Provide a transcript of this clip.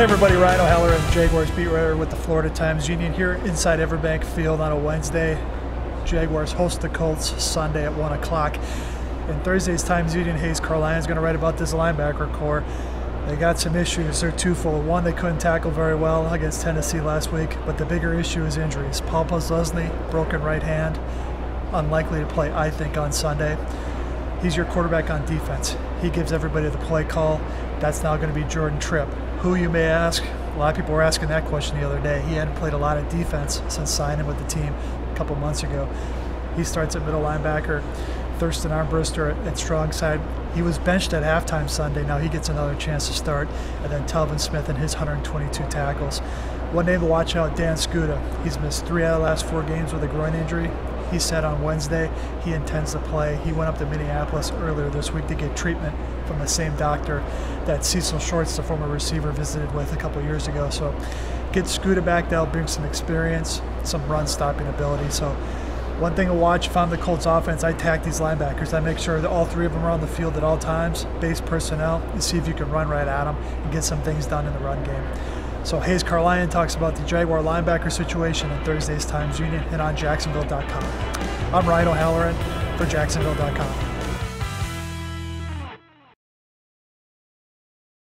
Hey everybody, Ryan O'Halloran, Jaguars beat writer with the Florida Times Union here inside Everbank Field on a Wednesday. Jaguars host the Colts Sunday at 1 o'clock. And Thursday's Times Union, Hays Carlyon is going to write about this linebacker corps. They got some issues. They're twofold. One, they couldn't tackle very well against Tennessee last week, but the bigger issue is injuries. Paul Posluszny, broken right hand, unlikely to play, I think, on Sunday. He's your quarterback on defense. He gives everybody the play call. That's now going to be Jordan Tripp. Who you may ask, a lot of people were asking that question the other day. He hadn't played a lot of defense since signing with the team a couple months ago. He starts at middle linebacker. Thurston Armbrister at, strong side. He was benched at halftime Sunday. Now he gets another chance to start. And then Telvin Smith and his 122 tackles. One name to watch out, Dan Skuta. He's missed three out of the last four games with a groin injury. He said on Wednesday he intends to play. He went up to Minneapolis earlier this week to get treatment from the same doctor that Cecil Shorts, the former receiver, visited with a couple years ago. So get Skuta back, that'll bring some experience, some run stopping ability. So one thing to watch, if I'm the Colts offense, I attack these linebackers. I make sure that all three of them are on the field at all times, base personnel, and see if you can run right at them and get some things done in the run game. So Hays Carlyon talks about the Jaguar linebacker situation in Thursday's Times Union and on Jacksonville.com. I'm Ryan O'Halloran for Jacksonville.com.